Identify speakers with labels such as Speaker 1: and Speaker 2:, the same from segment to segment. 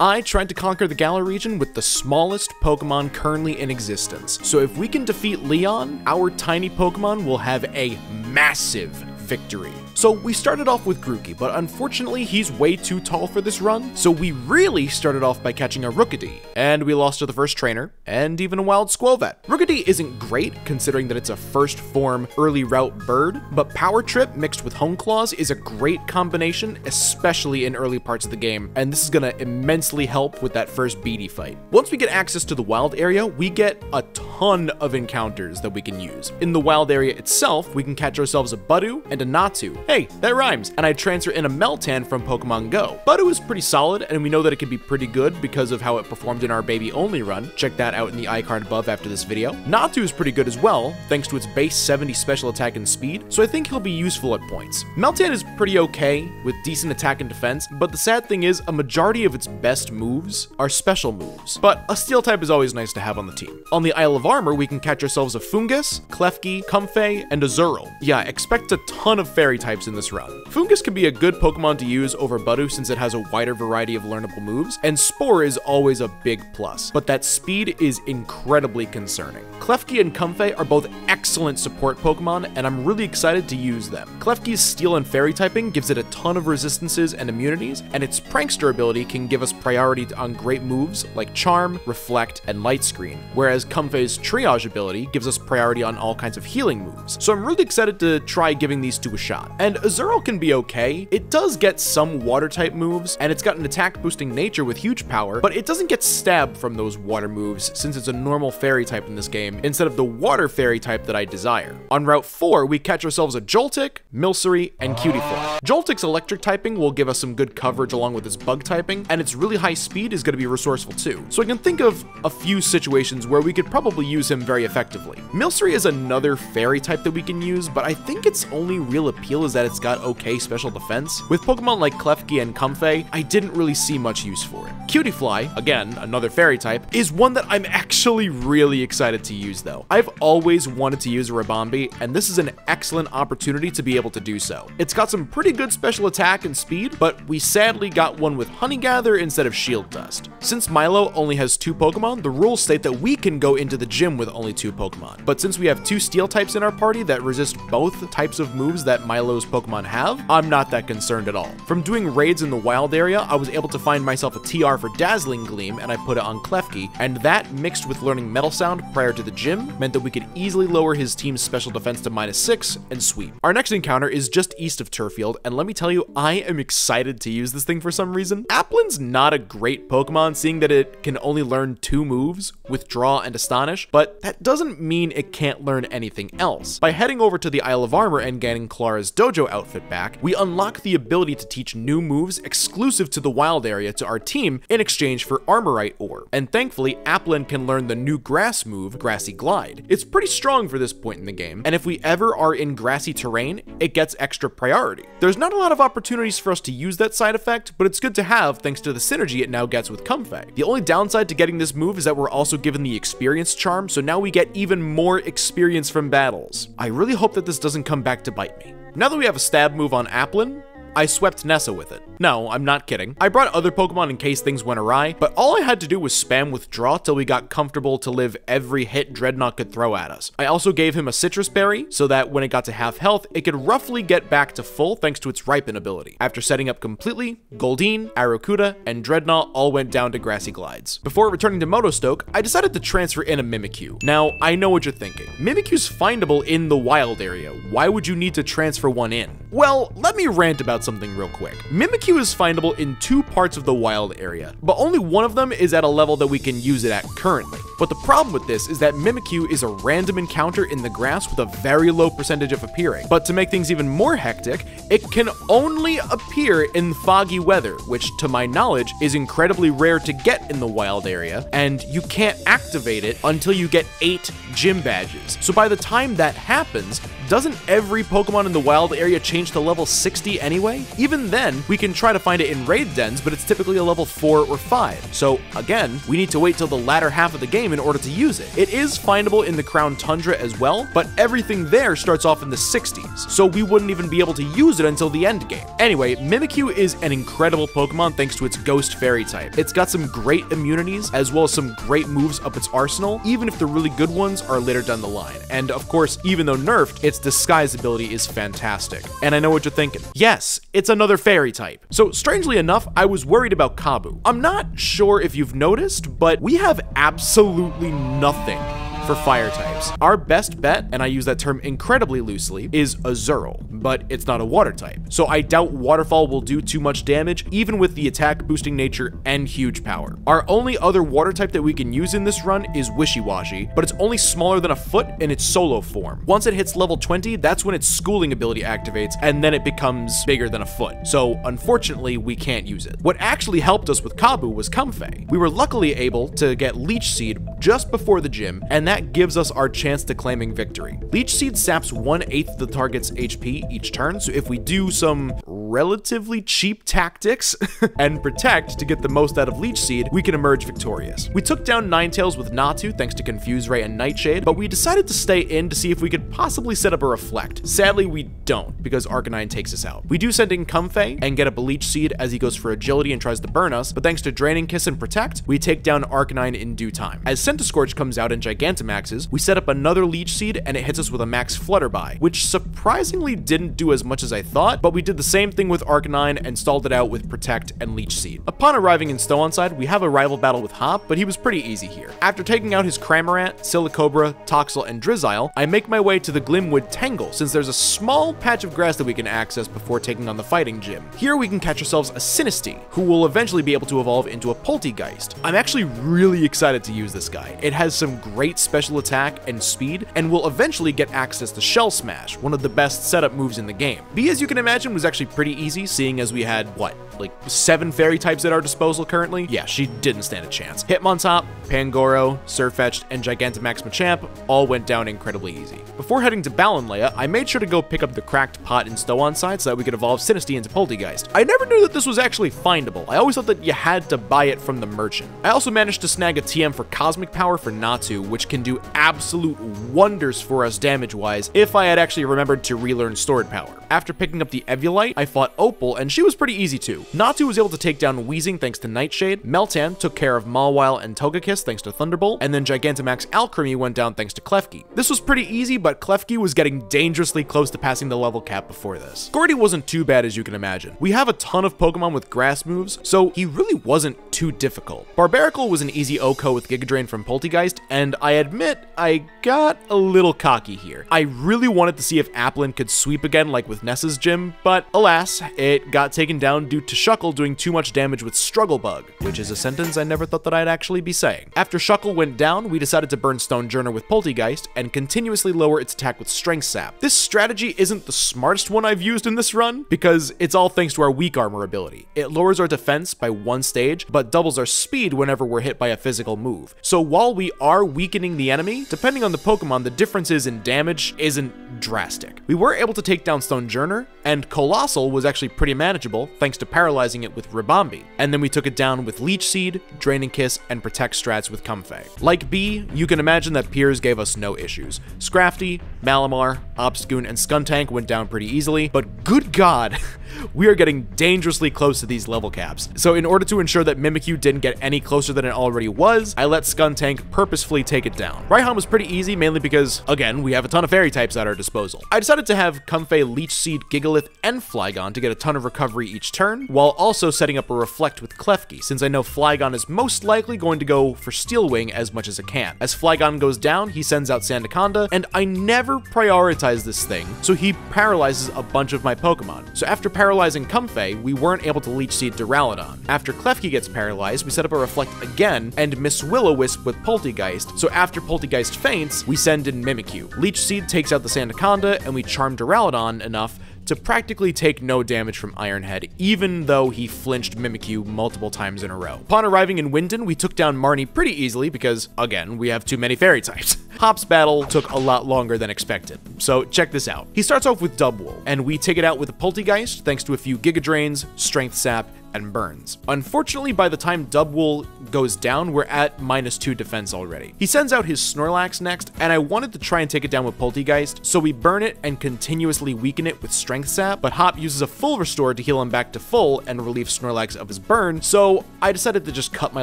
Speaker 1: I tried to conquer the Galar region with the smallest Pokemon currently in existence. So if we can defeat Leon, our tiny Pokemon will have a massive victory. So we started off with Grookey, but unfortunately he's way too tall for this run, so we really started off by catching a Rookidee, and we lost to the first trainer, and even a wild Skwovet. Rookidee isn't great, considering that it's a first form early route bird, but Power Trip mixed with Hone Claws is a great combination, especially in early parts of the game, and this is gonna immensely help with that first Bede fight. Once we get access to the wild area, we get a ton of encounters that we can use. In the wild area itself, we can catch ourselves a Budew and a Natu, Hey, that rhymes. And I transfer in a Meltan from Pokemon Go. Budew is pretty solid, and we know that it can be pretty good because of how it performed in our baby only run. Check that out in the icon above after this video. Natu is pretty good as well, thanks to its base 70 special attack and speed, so I think he'll be useful at points. Meltan is pretty okay, with decent attack and defense, but the sad thing is, a majority of its best moves are special moves. But a steel type is always nice to have on the team. On the Isle of Armor, we can catch ourselves a Foongus, Klefki, Comfey, and Azurill. Yeah, expect a ton of fairy types in this run. Foongus can be a good Pokemon to use over Budew since it has a wider variety of learnable moves, and Spore is always a big plus, but that speed is incredibly concerning. Klefki and Comfey are both excellent support Pokemon, and I'm really excited to use them. Klefki's Steel and Fairy typing gives it a ton of resistances and immunities, and its Prankster ability can give us priority on great moves like Charm, Reflect, and Light Screen, whereas Comfey's Triage ability gives us priority on all kinds of healing moves. So I'm really excited to try giving these two a shot. And Azurill can be okay. It does get some water type moves, and it's got an attack boosting nature with huge power, but it doesn't get stabbed from those water moves since it's a normal fairy type in this game instead of the water fairy type that I desire. On Route 4, we catch ourselves a Joltik, Milcery, and Cutiefly. Joltik's electric typing will give us some good coverage along with its bug typing, and its really high speed is going to be resourceful too. So I can think of a few situations where we could probably use him very effectively. Milcery is another fairy type that we can use, but I think its only real appeal is that it's got okay special defense. With Pokemon like Klefki and Comfey, I didn't really see much use for it. Cutiefly, again, another fairy type, is one that I'm actually really excited to use though. I've always wanted to use a Ribombee, and this is an excellent opportunity to be able to do so. It's got some pretty good special attack and speed, but we sadly got one with Honey Gather instead of Shield Dust. Since Milo only has two Pokemon, the rules state that we can go into the gym with only two Pokemon. But since we have two Steel types in our party that resist both types of moves that Milo's Pokemon have, I'm not that concerned at all. From doing raids in the wild area, I was able to find myself a TR for Dazzling Gleam, and I put it on Klefki, and that mixed with learning Metal Sound prior to the gym meant that we could easily lower his team's special defense to minus 6 and sweep. Our next encounter is just east of Turffield, and let me tell you, I am excited to use this thing for some reason. Applin's not a great Pokemon, seeing that it can only learn two moves, Withdraw and Astonish, but that doesn't mean it can't learn anything else. By heading over to the Isle of Armor and getting Clara's dojo outfit back, we unlock the ability to teach new moves exclusive to the wild area to our team in exchange for Armorite ore. And thankfully, Applin can learn the new grass move, Grassy Glide. It's pretty strong for this point in the game, and if we ever are in grassy terrain, it gets extra priority. There's not a lot of opportunities for us to use that side effect, but it's good to have thanks to the synergy it now gets with Comfey. The only downside to getting this move is that we're also given the experience charm, so now we get even more experience from battles. I really hope that this doesn't come back to bite me. Now that we have a stab move on Applin, I swept Nessa with it. No, I'm not kidding. I brought other Pokemon in case things went awry, but all I had to do was spam Withdraw till we got comfortable to live every hit Drednaw could throw at us. I also gave him a Sitrus Berry, so that when it got to half health, it could roughly get back to full thanks to its Ripen ability. After setting up completely, Goldeen, Arrokuda, and Drednaw all went down to Grassy Glides. Before returning to Motostoke, I decided to transfer in a Mimikyu. Now, I know what you're thinking. Mimikyu's findable in the wild area. Why would you need to transfer one in? Well, let me rant about something real quick. Mimikyu is findable in two parts of the wild area, but only one of them is at a level that we can use it at currently. But the problem with this is that Mimikyu is a random encounter in the grass with a very low percentage of appearing. But to make things even more hectic, it can only appear in foggy weather, which to my knowledge is incredibly rare to get in the wild area, and you can't activate it until you get 8 gym badges. So by the time that happens, doesn't every Pokemon in the wild area change to level 60 anyway? anyway. Even then, we can try to find it in raid dens, but it's typically a level 4 or 5. So again, we need to wait till the latter half of the game in order to use it. It is findable in the Crown Tundra as well, but everything there starts off in the 60s, so we wouldn't even be able to use it until the end game. Anyway, Mimikyu is an incredible Pokemon thanks to its Ghost Fairy type. It's got some great immunities, as well as some great moves up its arsenal, even if the really good ones are later down the line. And of course, even though nerfed, its disguise ability is fantastic. And I know what you're thinking. Yes, it's another fairy type. So strangely enough, I was worried about Kabu. I'm not sure if you've noticed, but we have absolutely nothing for fire types. Our best bet, and I use that term incredibly loosely, is Azurill, but it's not a water type. So I doubt Waterfall will do too much damage, even with the attack boosting nature and huge power. Our only other water type that we can use in this run is Wishiwashi, but it's only smaller than a foot in its solo form. Once it hits level 20, that's when its schooling ability activates, and then it becomes bigger than a foot. So unfortunately, we can't use it. What actually helped us with Kabu was Comfey. We were luckily able to get Leech Seed just before the gym, and that that gives us our chance to claiming victory. Leech Seed saps 1 8th of the target's HP each turn, so if we do some relatively cheap tactics and protect to get the most out of Leech Seed, we can emerge victorious. We took down Ninetales with Natu thanks to Confuse Ray and Nightshade, but we decided to stay in to see if we could possibly set up a Reflect. Sadly, we don't, because Arcanine takes us out. We do send in Comfey and get up a Leech Seed as he goes for agility and tries to burn us, but thanks to Draining Kiss and Protect, we take down Arcanine in due time. As Centiskorch comes out in Gigantamaxes, we set up another Leech Seed and it hits us with a Max Flutterby, which surprisingly didn't do as much as I thought, but we did the same thing with Arcanine and stalled it out with Protect and Leech Seed. Upon arriving in Stow-on-Side, we have a rival battle with Hop, but he was pretty easy here. After taking out his Cramorant, Silicobra, Toxel, and Drizzile, I make my way to the Glimwood Tangle, since there's a small patch of grass that we can access before taking on the fighting gym. Here we can catch ourselves a Sinistea, who will eventually be able to evolve into a Polteageist. I'm actually really excited to use this guy. It has some great special attack and speed, and will eventually get access to Shell Smash, one of the best setup moves in the game. Bea, as you can imagine, was actually pretty easy, seeing as we had, what, like seven fairy types at our disposal currently? Yeah, she didn't stand a chance. Hitmontop, Pangoro, Sirfetch'd, and Gigantamax Machamp all went down incredibly easy. Before heading to Ballonlea, I made sure to go pick up the cracked pot in Stow-on-Side so that we could evolve Sinistea into Polteageist. I never knew that this was actually findable. I always thought that you had to buy it from the merchant. I also managed to snag a TM for Cosmic Power for Natu, which can do absolute wonders for us damage-wise if I had actually remembered to relearn Stored Power. After picking up the Eviolite, I fought Opal, and she was pretty easy too. Natu was able to take down Weezing thanks to Nightshade, Meltan took care of Mawile and Togekiss thanks to Thunderbolt, and then Gigantamax Alcremie went down thanks to Klefki. This was pretty easy, but Klefki was getting dangerously close to passing the level cap before this. Gordy wasn't too bad as you can imagine. We have a ton of Pokemon with grass moves, so he really wasn't too difficult. Barbaracle was an easy OHKO with Giga Drain from Polteageist, and I admit I got a little cocky here. I really wanted to see if Applin could sweep again like with Nessa's gym, but alas, it got taken down due to Shuckle doing too much damage with Struggle Bug, which is a sentence I never thought that I'd actually be saying. After Shuckle went down, we decided to burn Stonjourner with Polteageist and continuously lower its attack with Strength Sap. This strategy isn't the smartest one I've used in this run, because it's all thanks to our weak armor ability. It lowers our defense by one stage, but doubles our speed whenever we're hit by a physical move. So while we are weakening the enemy, depending on the Pokemon, the differences in damage isn't drastic. We were able to take down Stonjourner, and Coalossal was actually pretty manageable thanks to paralyzing it with Ribombee. And then we took it down with Leech Seed, Draining Kiss, and Protect strats with Comfey. Like Bea, you can imagine that Piers gave us no issues. Scrafty, Malamar, Obstagoon, and Skuntank went down pretty easily, but good god, we are getting dangerously close to these level caps. So in order to ensure that Mimikyu didn't get any closer than it already was, I let Skuntank purposefully take it down. Raihan was pretty easy, mainly because, again, we have a ton of fairy types at our disposal. I decided to have Comfey, Leech Seed, Gigalith, and Flygon to get a ton of recovery each turn, while also setting up a Reflect with Klefki, since I know Flygon is most likely going to go for Steel Wing as much as it can. As Flygon goes down, he sends out Sandaconda, and I never prioritize this thing, so he paralyzes a bunch of my Pokemon. So after paralyzing Comfey, we weren't able to Leech Seed Duraludon. After Klefki gets paralyzed, we set up a Reflect again, and Miss Will-O-Wisp with Polteageist, so after Polteageist faints, we send in Mimikyu. Leech Seed takes out the Sandaconda, and we charm Duraludon enough to practically take no damage from Ironhead, even though he flinched Mimikyu multiple times in a row. Upon arriving in Wyndon, we took down Marnie pretty easily because, again, we have too many fairy types. Hop's battle took a lot longer than expected, so check this out. He starts off with Dubwool, and we take it out with a Polteageist thanks to a few Giga Drains, Strength Sap, and burns. Unfortunately, by the time Dubwool goes down, we're at minus 2 defense already. He sends out his Snorlax next, and I wanted to try and take it down with Polteageist, so we burn it and continuously weaken it with Strength Sap, but Hop uses a full restore to heal him back to full and relieve Snorlax of his burn, so I decided to just cut my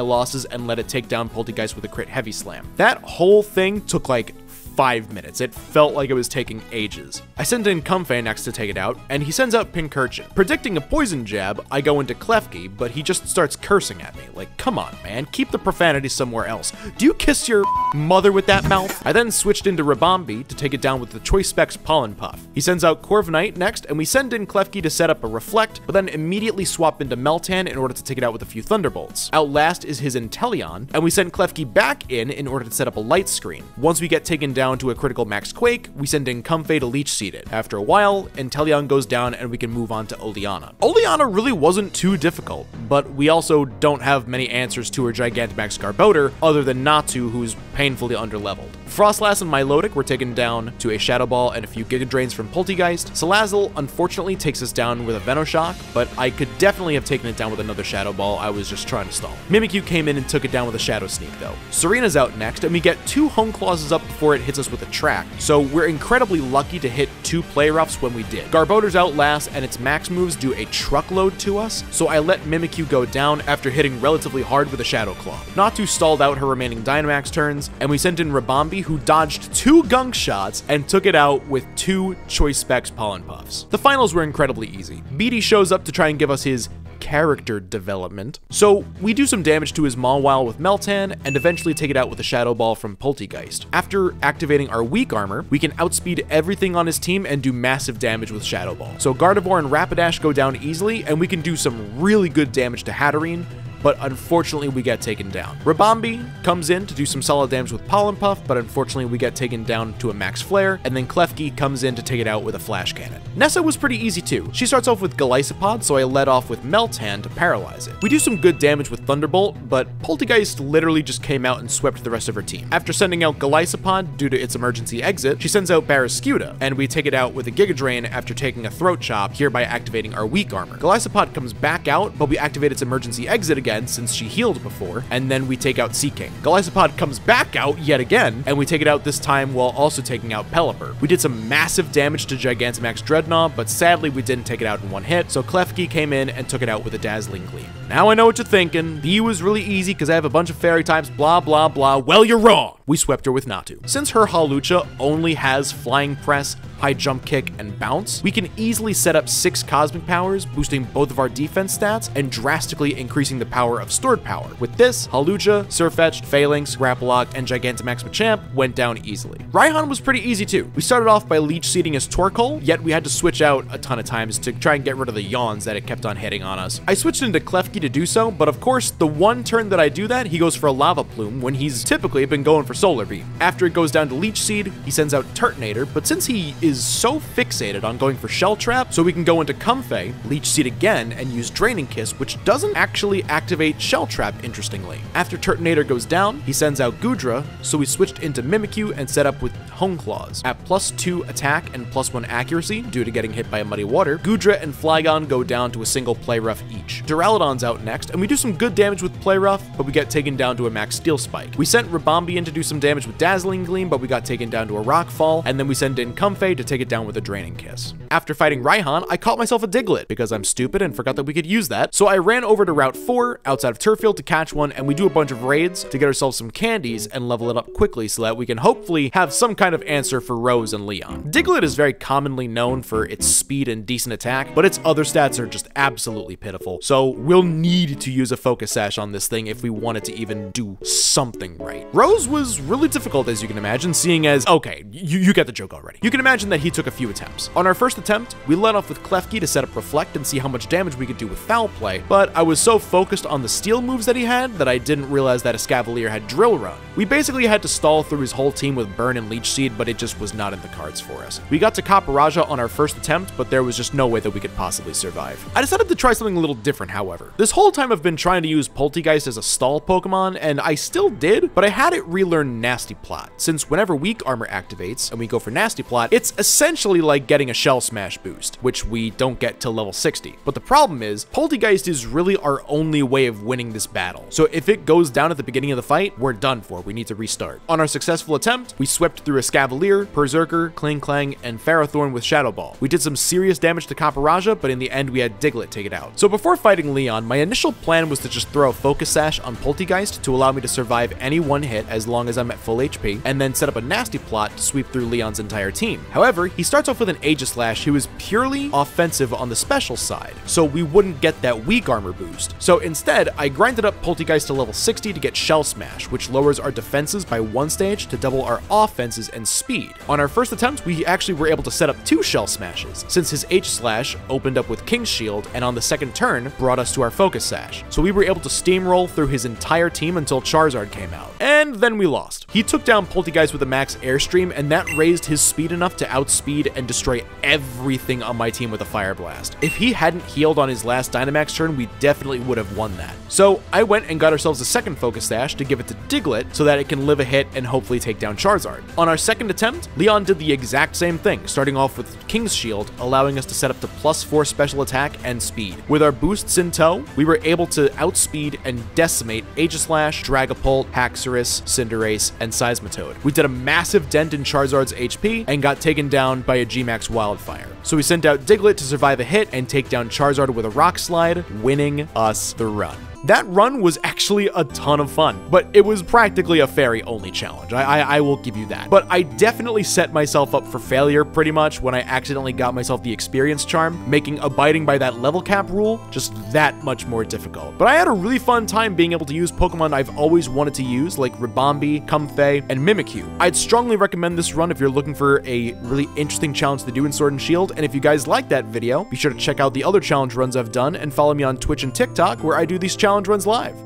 Speaker 1: losses and let it take down Polteageist with a crit Heavy Slam. That whole thing took like five minutes. It felt like it was taking ages. I send in Comfey next to take it out, and he sends out Pincurchin. Predicting a poison jab, I go into Klefki, but he just starts cursing at me. Like, come on, man, keep the profanity somewhere else. Do you kiss your mother with that mouth? I then switched into Ribombee to take it down with the Choice Specs Pollen Puff. He sends out Corviknight next, and we send in Klefki to set up a Reflect, but then immediately swap into Meltan in order to take it out with a few Thunderbolts. Outlast is his Inteleon, and we send Klefki back in in order to set up a Light Screen. Once we get taken down down to a critical max Quake, we send in Comfey to Leech Seed it. After a while, Inteleon goes down and we can move on to Oleana. Oleana really wasn't too difficult, but we also don't have many answers to her Gigantamax Garbodor other than Natu, who's painfully underleveled. Froslass and Milotic were taken down to a Shadow Ball and a few Giga Drains from Polteageist. Salazzle unfortunately takes us down with a Venoshock, but I could definitely have taken it down with another Shadow Ball, I was just trying to stall. Mimikyu came in and took it down with a Shadow Sneak though. Tsareena's out next, and we get two Hone Claws up before it hits us with a track, so we're incredibly lucky to hit two Play Roughs when we did. Garbodor's out last, and its max moves do a truckload to us, so I let Mimikyu go down after hitting relatively hard with a Shadow Claw. Natu stalled out her remaining Dynamax turns, and we sent in Ribombee, who dodged two gunk shots and took it out with two Choice Specs Pollen Puffs. The finals were incredibly easy. Bede shows up to try and give us his character development. So we do some damage to his Mawile with Meltan, and eventually take it out with a Shadow Ball from Polteageist. After activating our weak armor, we can outspeed everything on his team and do massive damage with Shadow Ball. So Gardevoir and Rapidash go down easily, and we can do some really good damage to Hatterene, but unfortunately we get taken down. Ribombee comes in to do some solid damage with Pollen Puff, but unfortunately we get taken down to a max flare, and then Klefki comes in to take it out with a flash cannon. Nessa was pretty easy too. She starts off with Golisopod, so I led off with Meltan to paralyze it. We do some good damage with Thunderbolt, but Polteageist literally just came out and swept the rest of her team. After sending out Golisopod due to its emergency exit, she sends out Barraskewda, and we take it out with a Giga Drain after taking a Throat Chop, hereby activating our weak armor. Golisopod comes back out, but we activate its emergency exit again again since she healed before, and then we take out Sea King. Golisopod comes back out yet again, and we take it out this time while also taking out Pelipper. We did some massive damage to Gigantamax Drednaw, but sadly we didn't take it out in one hit, so Klefki came in and took it out with a Dazzling Gleam. Now I know what you're thinking. Bea was really easy because I have a bunch of fairy types, blah blah blah. Well, you're wrong! We swept her with Natu. Since her Hawlucha only has Flying Press, high jump kick, and bounce, we can easily set up six cosmic powers, boosting both of our defense stats and drastically increasing the power of stored power. With this, Hawlucha, Sirfetch'd, Falinks, Grapploct, and Gigantamax Machamp went down easily. Raihan was pretty easy too. We started off by leech seeding his Torkoal, yet we had to switch out a ton of times to try and get rid of the yawns that it kept on hitting on us. I switched into Klefki to do so, but of course, the one turn that I do that, he goes for a Lava Plume when he's typically been going for Solar Beam. After it goes down to Leech Seed, he sends out Turtonator, but since he is so fixated on going for Shell Trap, so we can go into Comfey, Leech Seed again, and use Draining Kiss, which doesn't actually activate Shell Trap, interestingly. After Turtonator goes down, he sends out Goodra, so we switched into Mimikyu and set up with Hone Claws. At plus 2 attack and plus 1 accuracy, due to getting hit by a Muddy Water, Goodra and Flygon go down to a single Play Rough each. Duraludon's out next, and we do some good damage with Play Rough, but we get taken down to a max Steel Spike. We sent Ribombee in to do some damage with Dazzling Gleam, but we got taken down to a Rock Fall, and then we send in Comfey to take it down with a Draining Kiss. After fighting Raihan, I caught myself a Diglett because I'm stupid and forgot that we could use that. So I ran over to Route 4 outside of Turffield to catch one and we do a bunch of raids to get ourselves some candies and level it up quickly so that we can hopefully have some kind of answer for Rose and Leon. Diglett is very commonly known for its speed and decent attack, but its other stats are just absolutely pitiful. So we'll need to use a focus sash on this thing if we want it to even do something right. Rose was really difficult as you can imagine, seeing as, okay, you, you get the joke already. You can imagine that he took a few attempts. On our first attempt, we led off with Klefki to set up Reflect and see how much damage we could do with Foul Play, but I was so focused on the steel moves that he had that I didn't realize that Escavalier had Drill Run. We basically had to stall through his whole team with Burn and Leech Seed, but it just was not in the cards for us. We got to Copperajah on our first attempt, but there was just no way that we could possibly survive. I decided to try something a little different, however. This whole time I've been trying to use Polteageist as a stall Pokemon, and I still did, but I had it relearn Nasty Plot, since whenever Weak Armor activates, and we go for Nasty Plot, it's essentially like getting a Shell Smash boost, which we don't get till level 60. But the problem is, Polteageist is really our only way of winning this battle. So if it goes down at the beginning of the fight, we're done for. We need to restart. On our successful attempt, we swept through Escavalier, Berserker, Perrserker, Klinklang, and Ferrothorn with Shadow Ball. We did some serious damage to Copperajah, but in the end, we had Diglett take it out. So before fighting Leon, my initial plan was to just throw a Focus Sash on Polteageist to allow me to survive any one hit as long as I'm at full HP, and then set up a nasty plot to sweep through Leon's entire team. However, he starts off with an Aegislash who is purely offensive on the special side, so we wouldn't get that weak armor boost. So instead, I grinded up Polteageist to level 60 to get Shell Smash, which lowers our defenses by one stage to double our offenses and speed. On our first attempt, we actually were able to set up two Shell Smashes, since his Aegislash opened up with King's Shield, and on the second turn, brought us to our Focus Sash. So we were able to steamroll through his entire team until Charizard came out. And then we lost. He took down Polteageist with a max Airstream, and that raised his speed enough to outspeed and destroy everything on my team with a Fire Blast. If he hadn't healed on his last Dynamax turn, we definitely would have won that. So I went and got ourselves a second Focus Sash to give it to Diglett so that it can live a hit and hopefully take down Charizard. On our second attempt, Leon did the exact same thing, starting off with King's Shield, allowing us to set up to plus 4 special attack and speed. With our boosts in tow, we were able to outspeed and decimate Aegislash, Dragapult, Haxorus, Cinderace, and Seismitoad. We did a massive dent in Charizard's HP and got taken down by a Gmax Wildfire. So we sent out Diglett to survive a hit and take down Charizard with a Rock Slide, winning us the run. That run was actually a ton of fun, but it was practically a fairy only challenge. I, I, I, will give you that. But I definitely set myself up for failure pretty much when I accidentally got myself the experience charm, making abiding by that level cap rule just that much more difficult. But I had a really fun time being able to use Pokemon I've always wanted to use, like Ribombee, Comfey, and Mimikyu. I'd strongly recommend this run if you're looking for a really interesting challenge to do in Sword and Shield, and if you guys like that video, be sure to check out the other challenge runs I've done and follow me on Twitch and TikTok where I do these challenges challenge runs live.